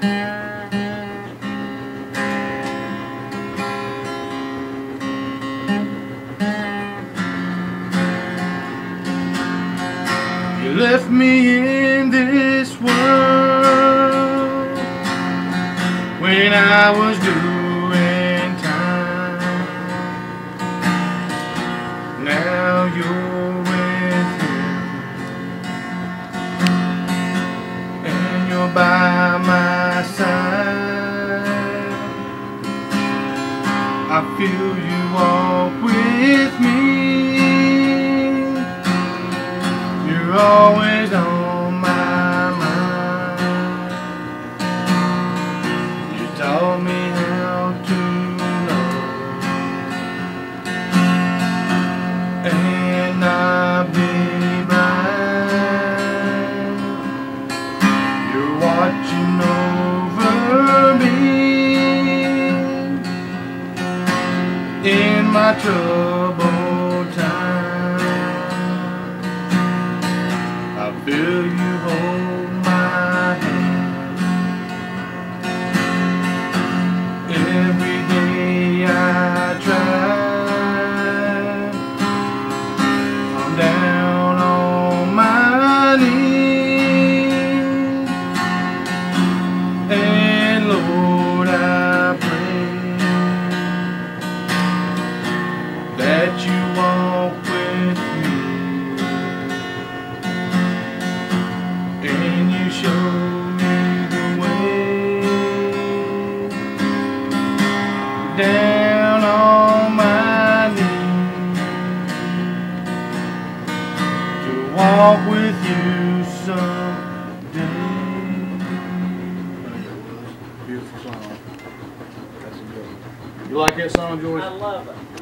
You left me in this world when I was doing time. Now you're side. I feel you walk with me. You're always on my mind. You taught me how to love and not be blind. You're watching my troubled time. I feel you down on my knees to walk with you someday. Beautiful song. That's a good one. You like that song, Joyce? I love it.